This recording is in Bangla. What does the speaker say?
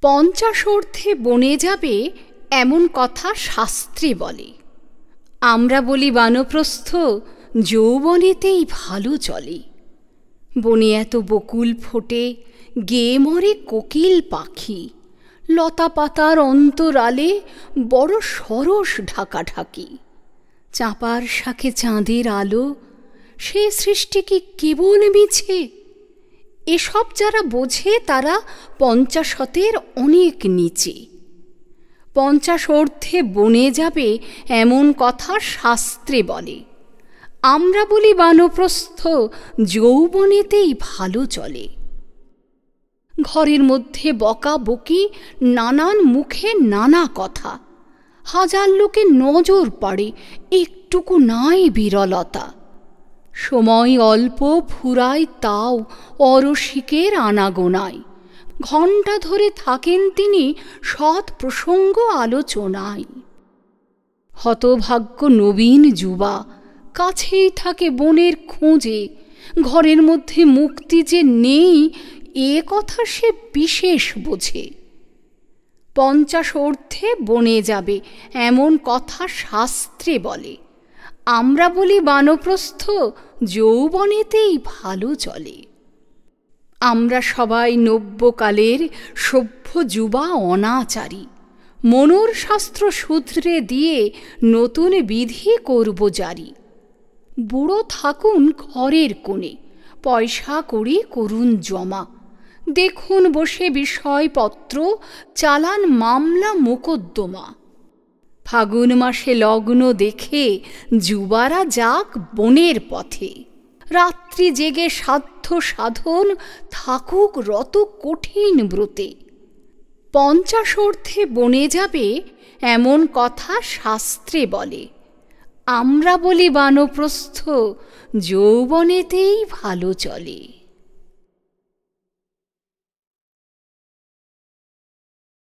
পঞ্চাশোর্ধে বনে যাবে এমন কথা শাস্ত্রে বলে। আমরা বলি, বানপ্রস্থ, যৌবনেতেই ভালো চলে। বনে এত বকুল ফোটে, গে মরে কোকিল পাখি। লতা পাতার অন্তরালে বড় সরস ঢাকা ঢাকি চাঁপার শাখে চাঁদের আলো, সে সৃষ্টি কি কেবল মিছে এসব যারা বোঝে, তারা পঞ্চাশতের অনেক নিচে। পঞ্চাশ অর্থে বনে যাবে এমন কথা শাস্ত্রে বলে। আমরা বলি বানপ্রস্থ, যৌবনেতেই ভালো চলে। ঘরের মধ্যে বকা বকি, নানান মুখে নানা কথা। হাজার লোকে নজর পড়ে, একটুকু নাই বিরলতা। সময় অল্প ফুরায় তাও অরসিকের আনাগোনায়। ঘণ্টা ধরে থাকেন তিনি সৎ প্রসঙ্গ আলোচনায়। হতভাগ্য নবীন যুবা, কাছেই থাকে বনের খোঁজে, ঘরের মধ্যে মুক্তি যে নেই, এ কথা সে বিশেষ বোঝে। পঞ্চাশ অর্থে বনে যাবে, এমন কথা শাস্ত্রে বলে। আমরা বলি বানপ্রস্থ, যৌবনেতেই ভালো চলে। আমরা সবাই নব্যকালের সভ্য যুবা অনাচারী। মনোর শাস্ত্র সূত্রে দিয়ে নতুন বিধি করব জারি। বুড়ো থাকুন ঘরের কোণে, পয়সা করি করুন জমা। দেখুন বসে বিষয়পত্র, চালান মামলা মোকদ্দমা। ফাগুন মাসে লগ্ন দেখে যুবারা যাক বনের পথে। রাত্রি জেগে সাধ্য সাধন থাকুক রত কঠিন ব্রতে। পঞ্চাশর্থে বনে যাবে এমন কথা শাস্ত্রে বলে। আমরা বলি বানপ্রস্থ, যৌবনেতেই ভালো চলে।